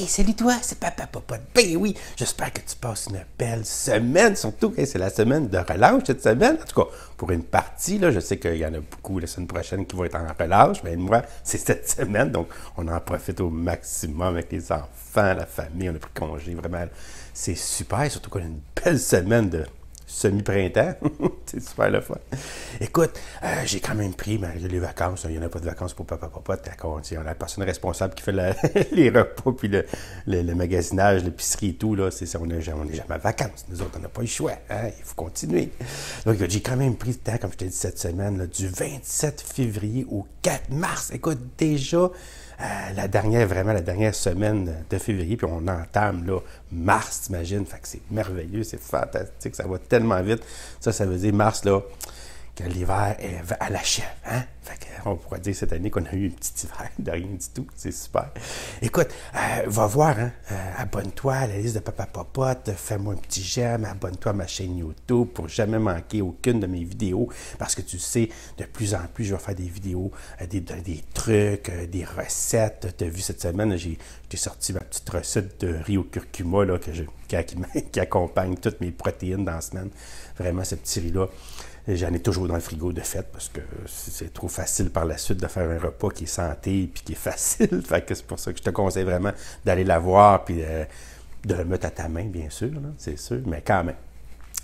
Hey, salut toi, c'est Papa Papa. Ben oui, j'espère que tu passes une belle semaine, surtout que c'est la semaine de relâche cette semaine. En tout cas, pour une partie, là, je sais qu'il y en a beaucoup la semaine prochaine qui vont être en relâche, mais moi, c'est cette semaine, donc on en profite au maximum avec les enfants, la famille, on a pris congé, vraiment. C'est super, surtout qu'on a une belle semaine de semi-printemps. c'est super le fun. Écoute, euh, j'ai quand même pris, malgré les vacances, il n'y en a pas de vacances pour papa, papa, d'accord. On a la personne responsable qui fait les repas, puis le, le, magasinage, l'épicerie et tout, là, c'est ça, on n'est jamais, en vacances. Nous autres, on n'a pas le choix, hein, il faut continuer. Donc, j'ai quand même pris le temps, comme je t'ai dit cette semaine, du 27 février au 4 mars. Écoute, déjà, euh, la dernière, vraiment la dernière semaine de février, puis on entame là, mars, t'imagines. C'est merveilleux, c'est fantastique, ça va tellement vite. Ça, ça veut dire mars, là, l'hiver est à la chèvre. Hein? on pourrait dire cette année qu'on a eu un petit hiver de rien du tout. C'est super. Écoute, euh, va voir, hein? Euh, abonne-toi à la liste de Papa Popote, fais-moi un petit j'aime, abonne-toi à ma chaîne YouTube pour jamais manquer aucune de mes vidéos parce que tu sais, de plus en plus, je vais faire des vidéos, euh, des, trucs, des recettes. Tu as vu cette semaine, j'ai sorti ma petite recette de riz au curcuma là, que qui accompagne toutes mes protéines dans la semaine. Vraiment, ce petit riz-là. J'en ai toujours dans le frigo de fait parce que c'est trop facile par la suite de faire un repas qui est santé et qui est facile. fait que c'est pour ça que je te conseille vraiment d'aller la voir euh, de le mettre à ta main, bien sûr, c'est sûr, mais quand même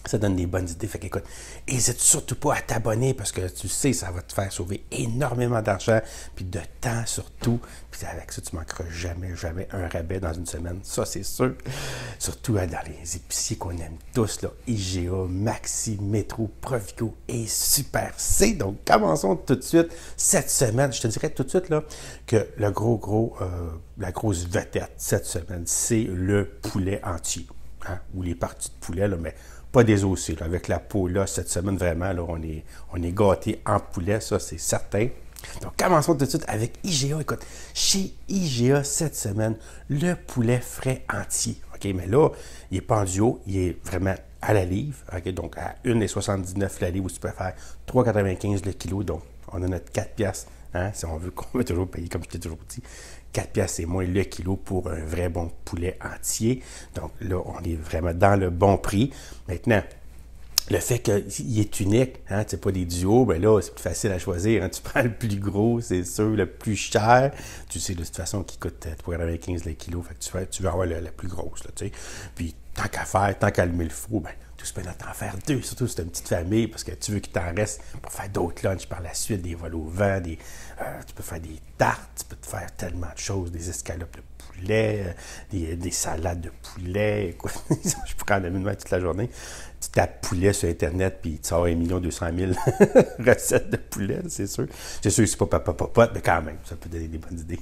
ça donne des bonnes idées. Fait qu'écoute, n'hésite surtout pas à t'abonner parce que tu sais, ça va te faire sauver énormément d'argent, puis de temps surtout. Puis avec ça, tu manqueras jamais, jamais un rabais dans une semaine. Ça, c'est sûr. Surtout dans les épiciers qu'on aime tous, là, IGA, Maxi, Métro, Provico et Super C. Donc, commençons tout de suite cette semaine. Je te dirais tout de suite là, que le gros, gros, euh, la grosse vedette cette semaine, c'est le poulet entier. Hein, ou les parties de poulet, là, mais pas désossé. Là. Avec la peau, là, cette semaine, vraiment, là, on est, on est gâté en poulet, ça, c'est certain. Donc, commençons tout de suite avec IGA. Écoute, chez IGA, cette semaine, le poulet frais entier. OK, mais là, il est pas en duo, il est vraiment à la livre. Donc à 1,79 la livre, tu peux faire 3,95 le kilo. Donc, on a notre 4 piastres, hein, si on veut qu'on va toujours payer, comme je t'ai toujours dit, 4 piastres et moins le kilo pour un vrai bon poulet entier. Donc là, on est vraiment dans le bon prix. Maintenant, le fait qu'il est unique, hein, c'est pas des duos, ben là, c'est plus facile à choisir. Hein. Tu prends le plus gros, c'est sûr, le plus cher. Tu sais de toute façon qu'il coûte 3,95 euh, le kilo. Fait que tu, veux, tu avoir la, plus grosse, là, tu sais. Puis, tant qu'à faire, tant qu'à allumer le four, ben, tout se peut en faire deux, surtout si c'est une petite famille, parce que tu veux qu'il t'en reste pour faire d'autres lunchs par la suite, des vols au vent, des, euh, tu peux faire des tartes, tu peux te faire tellement de choses, des escalopes de poulet, euh, des, salades de poulet. Écoute, je pourrais en amener toute la journée. Tu tapes poulet sur Internet, puis tu sors un million deux cent mille recettes de poulet, c'est sûr. C'est sûr que c'est pas papa popote, mais quand même, ça peut donner des bonnes idées.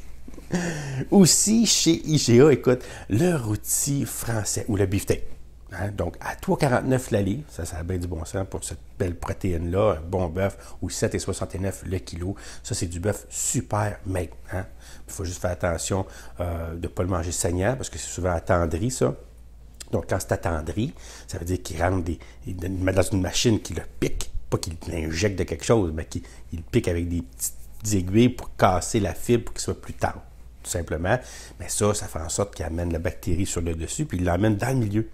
Aussi, chez IGA, écoute, le rôti français ou le beefsteak. Hein? Donc, à 3,49 la ça, ça a bien du bon sens pour cette belle protéine-là, un bon bœuf, ou 7,69 le kilo. Ça, c'est du bœuf super maigre. Hein? Il faut juste faire attention euh, de ne pas le manger saignant, parce que c'est souvent attendri, ça. Donc, quand c'est attendri, ça veut dire qu'il rentre des, dans une machine qui le pique, pas qu'il l'injecte de quelque chose, mais qu'il pique avec des petites aiguilles pour casser la fibre pour qu'il soit plus tendre, tout simplement. Mais ça, ça fait en sorte qu'il amène la bactérie sur le dessus, puis il l'amène dans le milieu.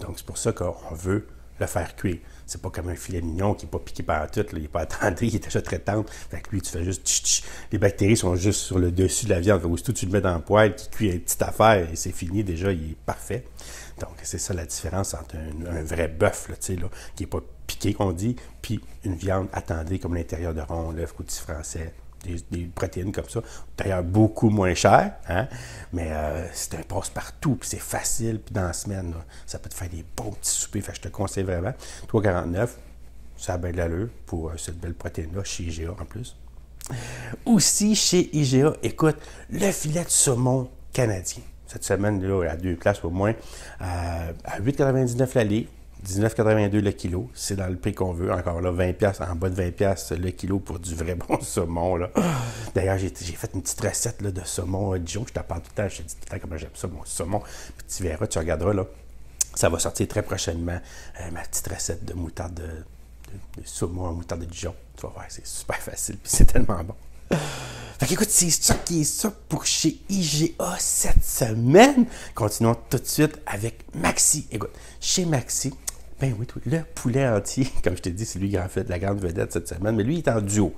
Donc, c'est pour ça qu'on veut le faire cuire. C'est pas comme un filet mignon qui n'est pas piqué par tout, il n'est pas attendri, il est déjà très tendre. Fait que lui, tu fais juste Les bactéries sont juste sur le dessus de la viande. Que tu le mets dans le poêle, qui cuit une petite affaire et c'est fini, déjà, il est parfait. Donc, c'est ça la différence entre un, vrai bœuf, là, qui n'est pas piqué, qu'on dit, puis une viande attendrie comme l'intérieur de rond, l'œuf rôti français, des, protéines comme ça. D'ailleurs, beaucoup moins cher, hein? mais euh, c'est un passe-partout, puis c'est facile, puis dans la semaine, ça peut te faire des bons petits soupers. Je te conseille vraiment. 3,49, ça a bien de l'allure pour euh, cette belle protéine-là, chez IGA en plus. Aussi, chez IGA, écoute, le filet de saumon canadien. Cette semaine, là, à deux places au moins, euh, à 8,99 la livre. 19,82 le kilo. C'est dans le prix qu'on veut. Encore là, 20 pièces en bas de 20 pièces le kilo pour du vrai bon saumon. D'ailleurs, j'ai, fait une petite recette de saumon à Dijon. Je te parle tout le temps. Je te dis tout le temps comment j'aime ça, mon saumon. Puis tu verras, tu regarderas, là. Ça va sortir très prochainement. Euh, ma petite recette de moutarde de, saumon en moutarde de Dijon. Tu vas voir, c'est super facile. Puis c'est tellement bon. Fait qu'écoute, c'est ça qui est ça pour chez IGA cette semaine. Continuons tout de suite avec Maxi. Écoute, chez Maxi, ben oui, le poulet entier, comme je t'ai dit, c'est lui qui a fait la grande vedette cette semaine, mais lui, il est en duo.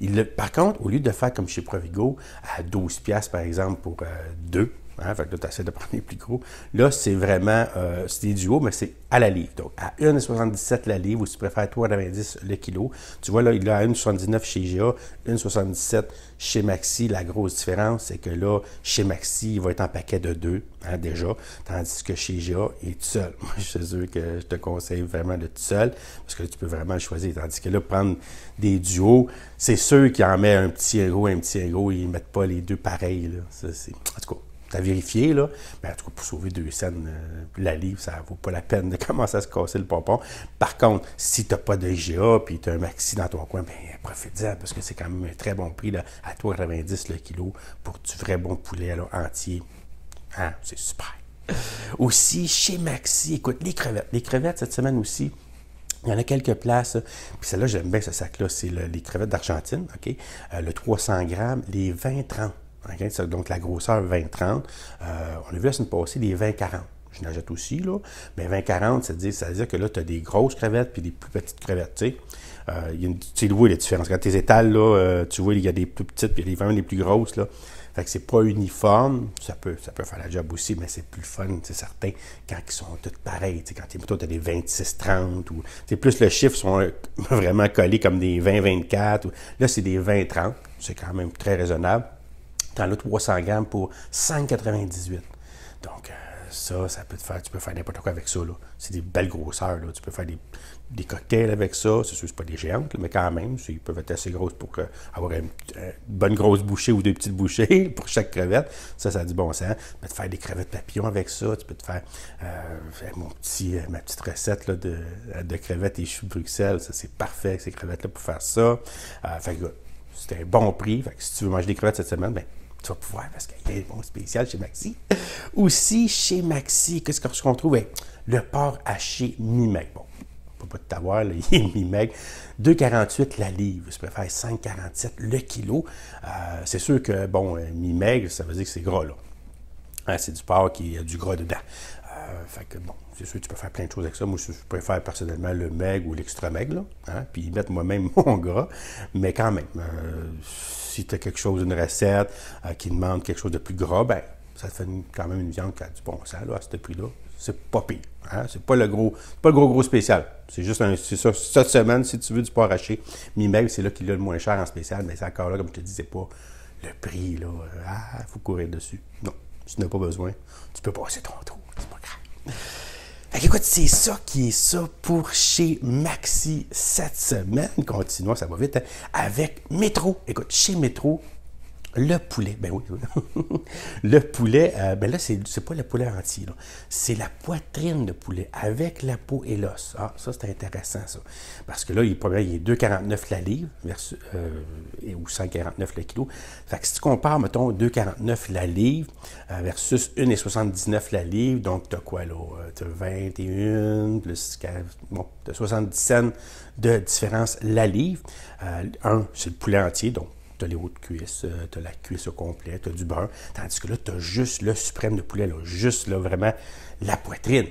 Il, par contre, au lieu de faire comme chez Provigo, à 12 pièces par exemple pour euh, deux, Hein, fait que là, tu essaies de prendre les plus gros. Là, c'est vraiment, euh, c'est des duos, mais c'est à la livre. Donc, à 1,77 la livre, ou si tu préfères 3,90 le kilo. Tu vois, là, il est à 1,79 chez GA, 1,77 chez Maxi. La grosse différence, c'est que là, chez Maxi, il va être en paquet de deux, hein, déjà, tandis que chez GA, il est tout seul. Moi, je suis sûr que je te conseille vraiment de tout seul, parce que là, tu peux vraiment le choisir. Tandis que là, prendre des duos, c'est sûr qu'il en met un petit héros, un petit héros, ils ne mettent pas les deux pareils. Là. Ça. En tout cas, as vérifié, là. Mais en tout cas, pour sauver deux scènes, euh, la livre, ça vaut pas la peine de commencer à se casser le pompon. Par contre, si tu n'as pas de GA puis tu as un maxi dans ton coin, ben profite-en parce que c'est quand même un très bon prix là, à 3,90 le kilo pour du vrai bon poulet entier. Hein? C'est super. Aussi, chez Maxi, écoute, les crevettes. Les crevettes, cette semaine aussi, il y en a quelques places. Puis celle-là, j'aime bien ce sac-là. C'est les crevettes d'Argentine, OK? Euh, le 300 grammes, les 20-30 donc la grosseur 20-30. Euh, on a vu la semaine passée des 20-40. Je n'achète aussi, là. Mais 20-40, ça veut dire que là, tu as des grosses crevettes puis des plus petites crevettes, tu sais. Euh, y a une, tu vois. Quand tes étales, là, euh, tu vois, il y a des plus petites puis il y a des plus grosses, là. Fait que c'est pas uniforme. Ça peut, ça peut faire la job aussi, mais c'est plus fun, c'est certain, quand ils sont tous pareils. Quand tu as des 26-30 ou plus le chiffre sont vraiment collés comme des 20-24. Là, c'est des 20-30. C'est quand même très raisonnable. T'en as 300 grammes pour 5,98. Donc, euh, ça, ça peut te faire, tu peux faire n'importe quoi avec ça. C'est des belles grosseurs. Là. Tu peux faire des, cocktails avec ça. C'est sûr, c'est pas des géantes, mais quand même, ils peuvent être assez grosses pour avoir une, bonne grosse bouchée ou deux petites bouchées pour chaque crevette. Ça, ça a du bon sens. Tu peux te faire des crevettes papillons avec ça. Tu peux te faire euh, mon petit, euh, ma petite recette de, de, crevettes et choux Bruxelles. Ça, c'est parfait, ces crevettes-là, pour faire ça. fait que, c'était un bon prix. Si tu veux manger des crevettes cette semaine, ben, tu vas pouvoir parce qu'il y a des bons spécial chez Maxi. Aussi, chez Maxi, qu'est-ce qu'on trouve? Ben, le porc haché mi-meg. Bon, on peut pas tout avoir, là, il est mi-meg. 2,48 la livre, je préfère 5,47 le kilo. Euh, c'est sûr que, bon, euh, mi-meg, ça veut dire que c'est gras, là. Hein, c'est du porc qui a du gras dedans. Euh, fait que, bon, c'est sûr tu peux faire plein de choses avec ça. Moi, je préfère personnellement le meg ou l'extra là, hein, puis mettre moi-même mon gras. Mais quand même, si tu as quelque chose, une recette euh, qui demande quelque chose de plus gras, ben, ça te fait quand même une viande qui a du bon sens là, à ce prix-là. C'est pas pire. Hein? C'est pas le gros, pas le gros gros spécial. C'est juste un, c'est ça, cette semaine, si tu veux du porc haché, mi-meg, c'est là qu'il a le moins cher en spécial, mais c'est encore là, comme je te dis, c'est pas le prix, là. Ah, faut courir dessus. Non, tu n'as pas besoin. Tu peux passer ton tour. Écoute, c'est ça qui est ça pour chez Maxi cette semaine. Continuons, ça va vite, hein, avec Métro. Écoute, chez Métro, le poulet, ben oui, le poulet, euh, ben là, c'est, c'est pas le poulet entier, c'est la poitrine de poulet avec la peau et l'os. Ah, ça, c'est intéressant, ça. Parce que là, il, il est 2,49 la livre versus, euh, ou 149 le kilo. Fait que si tu compares, mettons, 2,49 la livre euh, versus 1,79 la livre, donc tu as quoi là? Tu as 21 plus bon, tu as 70 cents de différence la livre. un, c'est le poulet entier, donc tu as les hautes cuisses, euh, tu as la cuisse au complet, tu as du beurre. Tandis que là, tu as juste le suprême de poulet, là, juste là, vraiment la poitrine.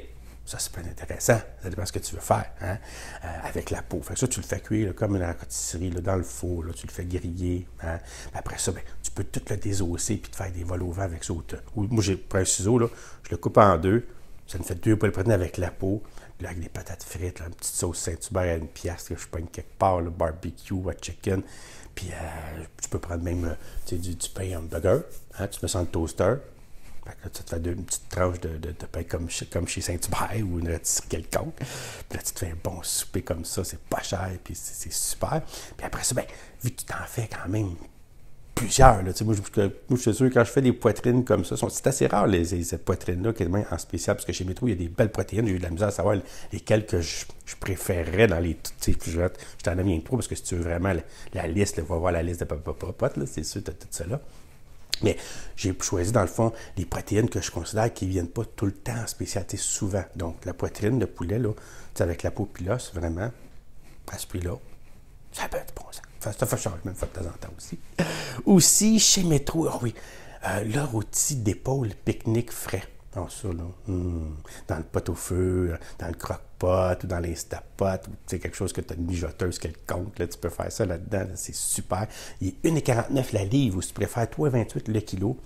Ça, c'est pas intéressant. Ça dépend de ce que tu veux faire hein, euh, avec la peau. Fait que ça, tu le fais cuire comme pâtisserie, là, dans le four. Là, tu le fais griller. Hein. Après ça, ben, tu peux tout le désosser puis te faire des vols au vent avec ça. moi, j'ai pris un ciseau, là, je le coupe en deux. Ça me fait deux poules poitrine avec la peau. Puis là, avec des patates frites, une petite sauce Saint-Hubert à une pièce que je prends quelque part, le barbecue, à chicken. Puis euh, tu peux prendre même euh, du, du, pain hamburger. Hein, tu mets ça dans le toaster. Fait tu te fais une petite tranche de, de, pain comme, comme chez Saint-Hubert ou une rôtisserie quelconque. Puis là, tu te fais un bon souper comme ça. C'est pas cher, puis c'est super. Puis après ça, ben, vu que tu t'en fais quand même plusieurs. Là. Moi, je, moi, je suis sûr, quand je fais des poitrines comme ça, c'est assez rare, les, ces poitrines-là, en spécial, parce que chez Métro, il y a des belles protéines. J'ai eu de la misère à savoir lesquelles que je, je préférerais dans les. Sais, je, je t'en ai trop, parce que si tu veux vraiment la, liste, il va voir la liste de papa c'est sûr, tu as tout là. Mais j'ai choisi, dans le fond, les protéines que je considère qui ne viennent pas tout le temps en spécialité, souvent. Donc, la poitrine de poulet, là, avec la peau pilosse, vraiment, à ce prix-là, ça peut être bon ça. Ça, fait changer, même fois de temps en temps aussi. Aussi, chez Métro, ah oui, euh, leur outil d'épaule pique-nique frais. Ah, ça, là, hmm, dans le pot au feu, dans le croque-pot ou dans l'instapot, ou c'est quelque chose que tu as une mijoteuse quelconque, là, tu peux faire ça là-dedans, c'est super. Il est 1,49 la livre, ou si tu préfères 3,28 le kilo.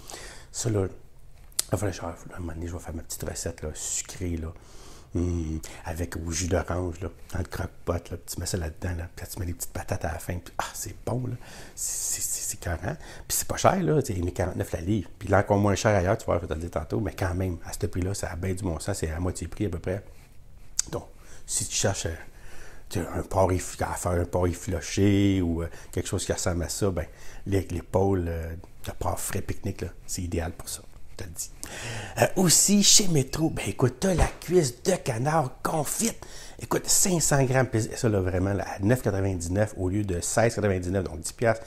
Ça, là, il va falloir, à un moment donné, je vais faire ma petite recette là, sucrée, là. Hum, avec au jus d'orange, là, dans le croque-pot, là, tu mets ça là-dedans, là, puis tu mets des petites patates à la fin, puis ah, c'est bon, là, c'est carré. Puis c'est pas cher, là, c'est 49 la livre. Puis là, encore moins cher ailleurs, tu vois, je vais te tantôt, mais quand même, à ce prix-là, ça a bien du bon sens, c'est à moitié prix à peu près. Donc, si tu cherches euh, un porc à faire un porc effiloché ou euh, quelque chose qui ressemble à ça, ben l'épaule euh, de porc frais pique-nique, c'est idéal pour ça. Euh, aussi, chez Métro, ben écoute, tu as la cuisse de canard confite. Écoute, 500 grammes, ça là, vraiment, à 9,99 au lieu de 16,99, donc 10 piastres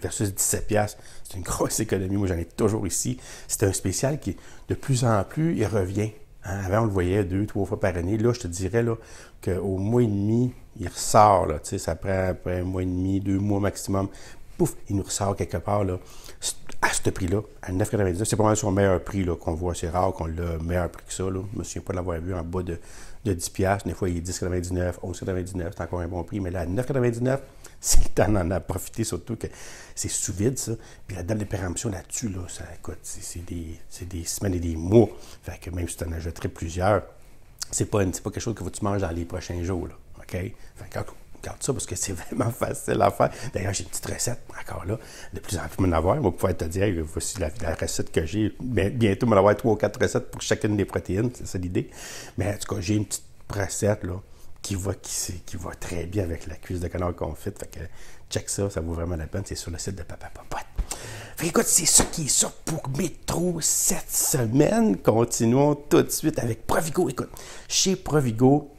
versus 17 piastres. C'est une grosse économie. Moi, j'en ai toujours ici. C'est un spécial qui, de plus en plus, il revient. Hein. Avant, on le voyait deux, trois fois par année. Là, je te dirais là, qu'au mois et demi, il ressort. Là, ça prend après un mois et demi, deux mois maximum. Pouf, il nous ressort quelque part. Là à ce prix-là, à 9,99. C'est pas mal son meilleur prix qu'on voit. C'est rare qu'on l'a meilleur prix que ça. Là. Je me souviens pas de l'avoir vu en bas de, de 10$. Des fois, il est 10,99, 11,99. C'est encore un bon prix. Mais là, à 9,99, c'est le temps d'en profiter, surtout que c'est sous vide, ça. Puis la date de péremption là-dessus, là, ça coûte, c'est des, des, semaines et des mois. Fait que même si tu en achèterais plusieurs, c'est pas, pas quelque chose que tu manges dans les prochains jours. OK? Fait que, Ça parce que c'est vraiment facile à faire. D'ailleurs, j'ai une petite recette encore là. De plus en plus, m'en avoir. Moi, pouvoir te dire, voici la, recette que j'ai. Bientôt, m'en avoir trois ou quatre recettes pour chacune des protéines. C'est ça l'idée. Mais en tout cas, j'ai une petite recette là, qui va, qui, qui va très bien avec la cuisse de canard confite. Fait que check ça, ça vaut vraiment la peine. C'est sur le site de Papa Popote. Fait écoute, c'est ça qui est ça pour Métro cette semaine. Continuons tout de suite avec Provigo. Écoute, chez Provigo,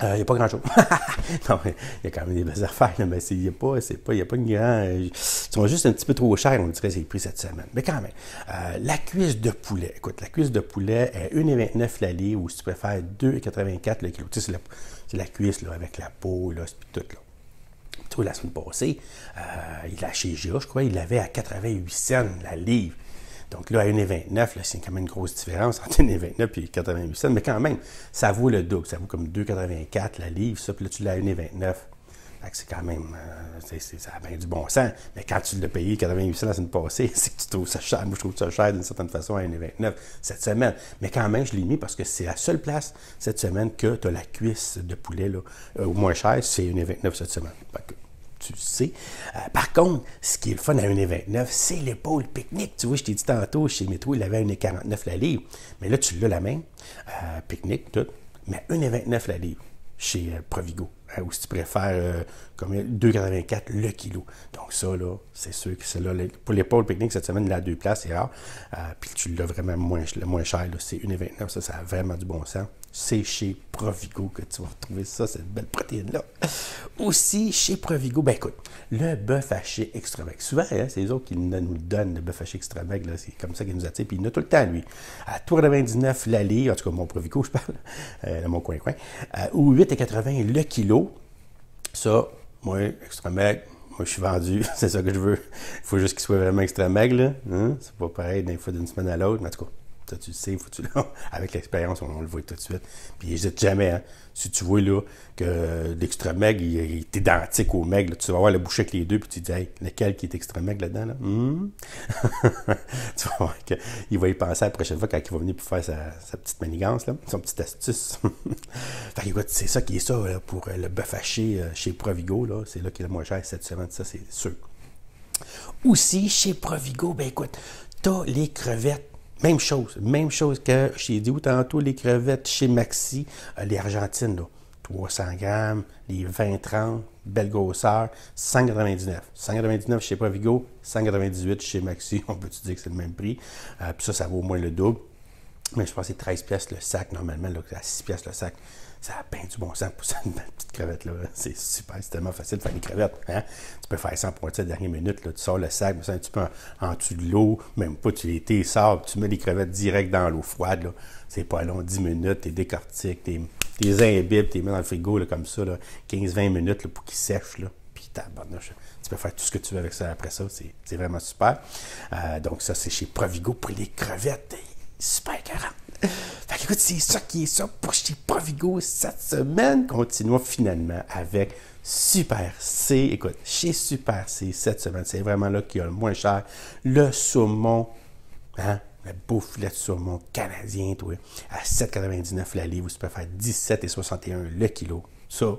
il euh, n'y a pas grand-chose. non, il y a quand même des belles affaires, mais il n'y a, pas, pas, pas une grande. Ils sont juste un petit peu trop chers, on dirait, c'est prix cette semaine. Mais quand même, euh, la cuisse de poulet. Écoute, la cuisse de poulet est 1,29 la livre, ou si tu préfères 2,84 le kilo. Tu sais, c'est la, cuisse avec la peau, là, puis tout. Là. Tu la semaine passée, euh, il a chez GA, je crois, il l'avait à 88 cents la livre. Donc là, à 1,29, c'est quand même une grosse différence entre 1,29 et 88 cents, mais quand même, ça vaut le double. Ça vaut comme 2,84 la livre, ça, puis là, tu l'as à 1,29. c'est quand même, euh, ça a bien du bon sens. Mais quand tu l'as payé 88 cents la semaine passée, c'est que tu trouves ça cher. Moi, je trouve ça cher d'une certaine façon à 1,29 cette semaine. Mais quand même, je l'ai mis parce que c'est la seule place cette semaine que tu as la cuisse de poulet, là, euh, au moins cher, c'est 1,29 cette semaine tu sais. Euh, par contre, ce qui est le fun à 1,29, c'est l'épaule pique-nique. Tu vois, je t'ai dit tantôt, chez Métro, il avait 1,49 la livre. Mais là, tu l'as la même, euh, pique-nique, tout. Mais 1,29 la livre chez euh, Provigo. Hein, ou si tu préfères, comme 2,84 le kilo. Donc ça, là, c'est sûr que c'est là. Pour l'épaule pique-nique, cette semaine, il a deux places, c'est rare. puis tu l'as vraiment moins, moins cher, c'est 1,29. Ça, ça a vraiment du bon sens c'est chez Provigo que tu vas retrouver ça, cette belle protéine-là. Aussi, chez Provigo, ben écoute, le bœuf haché extra maigre. Souvent, hein, c'est les autres qui nous donnent le bœuf haché extra c'est comme ça qu'il nous attire, puis il a tout le temps, lui. À 3,99 l'allée, en tout cas, mon Provigo, je parle, euh, dans mon coin-coin, euh, ou 8,80 le kilo. Ça, moi, extra maigre, moi, je suis vendu, c'est ça que je veux. Il faut juste qu'il soit vraiment extra maigre. Hein? C'est pas pareil d'une fois d'une semaine à l'autre, mais en tout cas, tu sais, faut tu, avec l'expérience, on, le voit tout de suite. Puis n'hésite jamais. Hein. Si tu vois là, que l'extra meg il, est identique au meg, tu vas voir le boucher avec les deux, puis tu te dis, lequel qui est extra meg là-dedans? Là? Hmm? tu vas voir qu'il va y penser la prochaine fois quand il va venir pour faire sa, petite manigance, là, son petite astuce. fait écoute, c'est ça qui est ça pour le bœuf haché euh, chez Provigo. Là. C'est là qu'il est le moins cher cette semaine, ça, c'est sûr. Aussi, chez Provigo, ben écoute, t'as les crevettes même chose, même chose que j'ai dit tantôt, les crevettes chez Maxi, euh, les argentines, là, 300 grammes, les 20-30, belle grosseur, 199. 199 chez Provigo, 198 chez Maxi, on peut dire que c'est le même prix? Euh, puis ça, ça vaut au moins le double. Mais je pense que c'est 13 pièces le sac, normalement, là, à 6 pièces le sac ça a peint du bon sens pour cette petite crevette-là. C'est super, c'est tellement facile de faire des crevettes. Hein? Tu peux faire ça en pointe à la dernière minute. Là. Tu sors le sac, un petit peu en, dessous de l'eau, même pas, tu les sors, tu mets les crevettes direct dans l'eau froide. C'est pas long, 10 minutes, tu décortiques, tu les imbibes, tu les mets dans le frigo là, comme ça, 15-20 minutes là, pour qu'ils sèchent. Là. Puis puis tu peux faire tout ce que tu veux avec ça après ça. C'est vraiment super. Euh, donc, ça, c'est chez Provigo pour les crevettes. Super 40. Fait écoute, c'est ça qui est ça pour chez Provigo cette semaine. Continuons finalement avec Super C. Écoute, chez Super C cette semaine, c'est vraiment là qu'il y a le moins cher. Le saumon, hein? Le beau filet de saumon canadien, toi, à 7,99 la livre, tu peux faire 17,61 le kilo. Ça,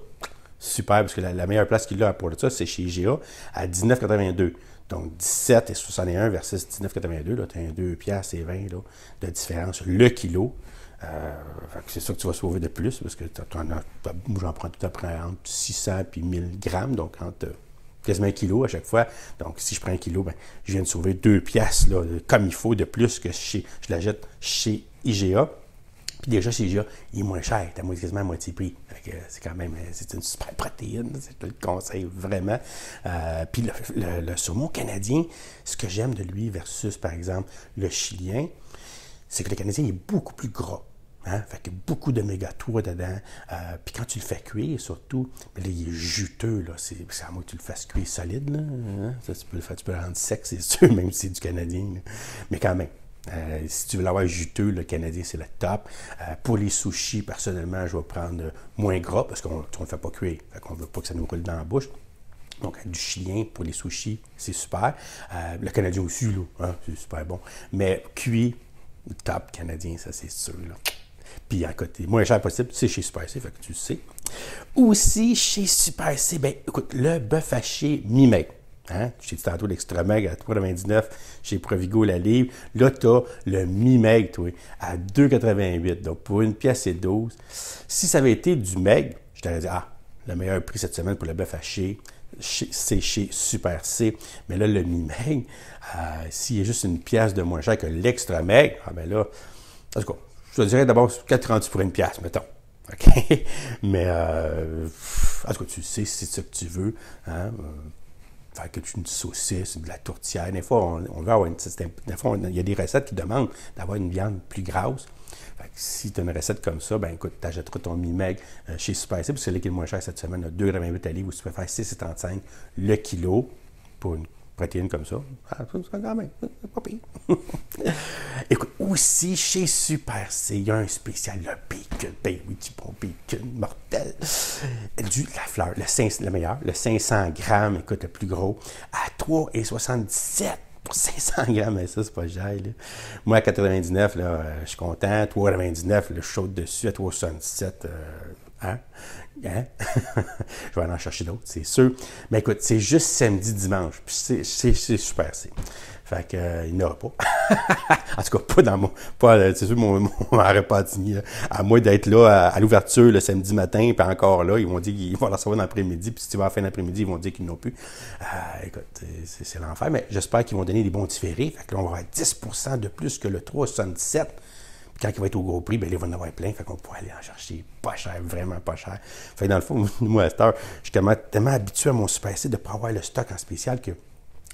super, parce que la, meilleure place qu'il a pour ça, c'est chez IGA à 19,82. Donc 17,61 versus 19,82. Là, tu as un 2 piastres et 20 là, de différence le kilo. Euh, c'est ça que tu vas sauver de plus, parce que j'en prends tout à près entre 600 et 1000 grammes, donc entre quasiment un kilo à chaque fois. Donc, si je prends un kilo, ben, je viens de sauver 2 piastres, comme il faut, de plus que chez, je la jette chez IGA. Puis déjà, chez IGA, il est moins cher. Tu as quasiment à moitié prix. C'est quand même c'est une super protéine. Je te le conseille vraiment. Euh, puis le, saumon canadien, ce que j'aime de lui versus, par exemple, le chilien, c'est que le canadien est beaucoup plus gras. Hein? Fait que beaucoup d'oméga 3 dedans. Euh, puis quand tu le fais cuire, surtout, là, il est juteux. Là. C'est, à moi que tu le fasses cuire solide. Là, hein? Tu peux le faire, tu peux le rendre sec, c'est sûr, même si c'est du canadien. Mais quand même, euh, si tu veux l'avoir juteux, le canadien, c'est le top. Euh, pour les sushis, personnellement, je vais prendre moins gras parce qu'on ne le fait pas cuire. Fait ne veut pas que ça nous roule dans la bouche. Donc, du chilien pour les sushis, c'est super. Euh, le canadien aussi, là, hein, c'est super bon. Mais cuit, top canadien, ça, c'est sûr. Puis à côté, moins cher possible, c'est chez Super C, fait que tu sais. Aussi, chez Super C, ben, écoute, le bœuf haché mi-mai. Hein? J'ai dit tantôt l'extra meg à 3,99 chez Provigo la livre. Là, tu as le mi-meg, toi, à 2,88. Donc, pour une pièce et 12. Si ça avait été du meg, je t'aurais dit, ah, le meilleur prix cette semaine pour le bœuf haché, c'est chez Super C. Mais là, le mi-meg, euh, s'il y a juste une pièce de moins cher que l'extra meg, ah ben là, en tout cas, je te dirais d'abord 4,30 pour une pièce, mettons. OK? Mais, euh, en tout cas, tu sais c'est ça que tu veux. Hein? Faire que une saucisse, de la tourtière. Des fois, on, veut avoir une, des fois, il y a des recettes qui demandent d'avoir une viande plus grasse. si tu as une recette comme ça, ben écoute, tu achèteras ton mi-meg euh, chez Super C, que c'est le qui est le moins cher cette semaine, 2,28 à livre, où tu peux faire 6,35 le kilo pour une comme ça. Ah, ça quand même, pas pire. Écoute, aussi chez Super C, y a un spécial, le bacon. Ben oui, du bon bacon mortel. Du, la fleur, le, 5, le meilleur, le 500 grammes, écoute, le plus gros, à 3,77 pour 500 grammes, mais ça, c'est pas cher. Moi, à 99, là, je suis content. 3,99, le chaud dessus à 3,77. Euh, hein? Hein? je vais aller en chercher d'autres, c'est sûr. Mais écoute, c'est juste samedi, dimanche. Puis c'est super, c'est. Fait que, euh, il n'y aura pas. en tout cas, pas dans mon. Pas, c'est sûr, mon, mon repas À moins d'être là à, l'ouverture le samedi matin, puis encore là, ils vont dire qu'ils vont la recevoir l'après-midi. Puis si tu vas à la fin d'après-midi, ils vont dire qu'ils n'ont plus. Euh, écoute, c'est l'enfer. Mais j'espère qu'ils vont donner des bons différés. Fait que là, on va avoir 10% de plus que le 3,77 quand il va être au gros prix, ben, il va en avoir plein. Fait qu'on pourrait aller en chercher pas cher, vraiment pas cher. Fait que dans le fond, moi, à cette heure, je suis tellement, habitué à mon Super C de ne pas avoir le stock en spécial que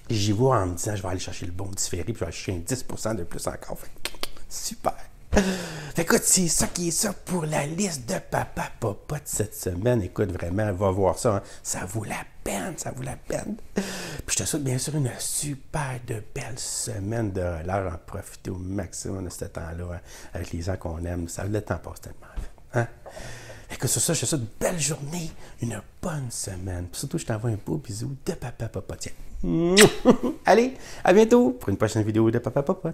j'y vais en me disant, je vais aller chercher le bon différé, puis je vais aller chercher un 10% de plus encore. Fait super. Écoute, c'est ça qui est ça pour la liste de papa papa de cette semaine. Écoute, vraiment, va voir ça. Hein. Ça vaut la peine, ça vaut la peine. Puis je te souhaite bien sûr une super de belle semaine de l'heure en profiter au maximum de ce temps-là hein, avec les gens qu'on aime. Ça, le temps passe tellement vite. Hein? Écoute, sur ça, je te souhaite une belle journée, une bonne semaine. Puis surtout, je t'envoie un beau bisou de papa papa. Tiens. Allez, à bientôt pour une prochaine vidéo de papa papa.